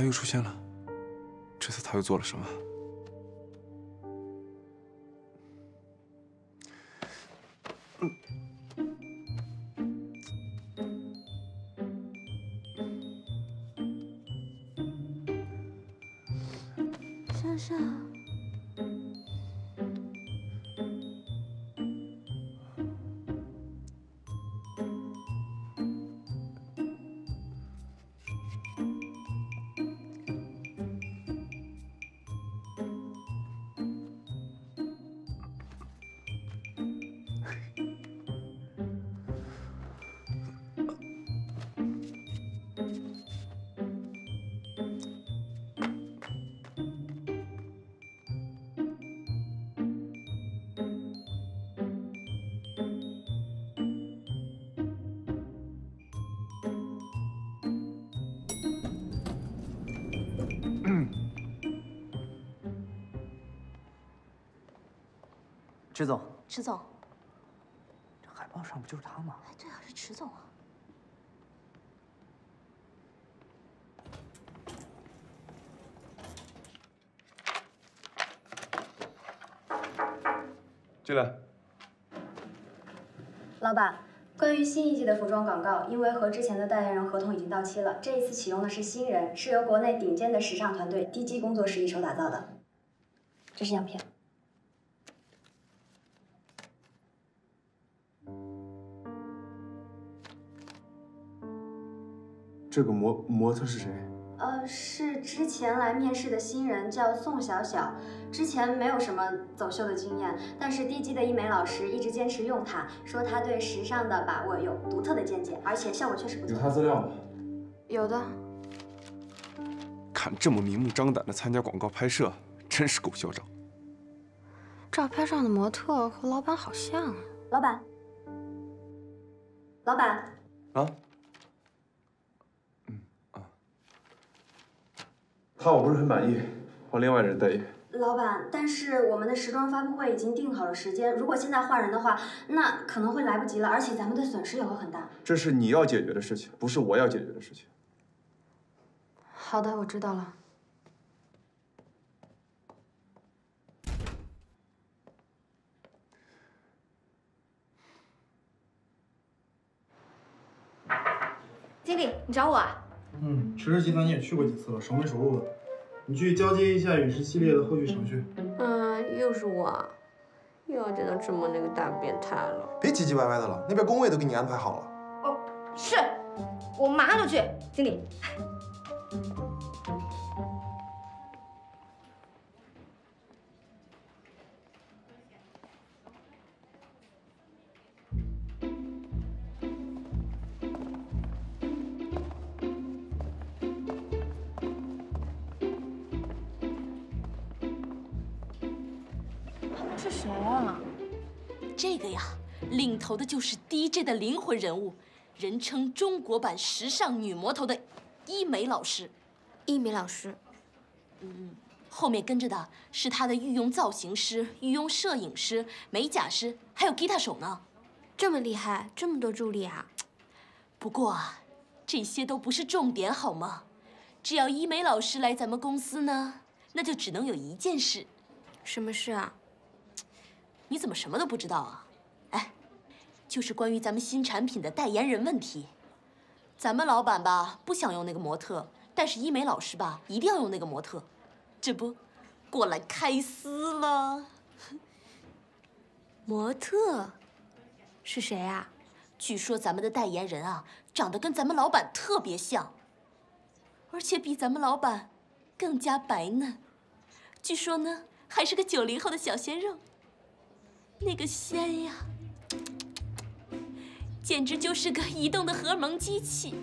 他又出现了，这次他又做了什么？莎莎，池总，池总，这海报上不就是他吗？哎，对啊，是池总啊。进来。老板，关于新一季的服装广告，因为和之前的代言人合同已经到期了，这一次启用的是新人，是由国内顶尖的时尚团队 DG 工作室一手打造的。这是样片。这个模模特是谁？呃，是之前来面试的新人，叫宋小小。之前没有什么走秀的经验，但是 DG 的医美老师一直坚持用她，说她对时尚的把握有独特的见解，而且效果确实不错。有他资料吗？有的。敢这么明目张胆的参加广告拍摄，真是够嚣张。照片上的模特和老板好像啊。老板，老板，啊？他我不是很满意，换另外人代言。老板，但是我们的时装发布会已经定好了时间，如果现在换人的话，那可能会来不及了，而且咱们的损失也会很大。这是你要解决的事情，不是我要解决的事情。好的，我知道了。经理，你找我啊？嗯，池氏集团你也去过几次了，熟门熟路的。你去交接一下陨石系列的后续程序。嗯，又是我，又要见到这么那个大变态了。别唧唧歪歪的了，那边工位都给你安排好了。哦，是，我马上就去。经理，是谁啊？这个呀，领头的就是 DJ 的灵魂人物，人称中国版时尚女魔头的伊美老师。伊美老师。嗯，后面跟着的是他的御用造型师、御用摄影师、美甲师，还有吉他手呢。这么厉害，这么多助理啊！不过啊，这些都不是重点，好吗？只要伊美老师来咱们公司呢，那就只能有一件事。什么事啊？你怎么什么都不知道啊？哎，就是关于咱们新产品的代言人问题。咱们老板吧不想用那个模特，但是医美老师吧一定要用那个模特，这不，过来开撕了。模特是谁啊？据说咱们的代言人啊，长得跟咱们老板特别像，而且比咱们老板更加白嫩。据说呢，还是个九零后的小鲜肉。那个仙呀，简直就是个移动的荷尔蒙机器。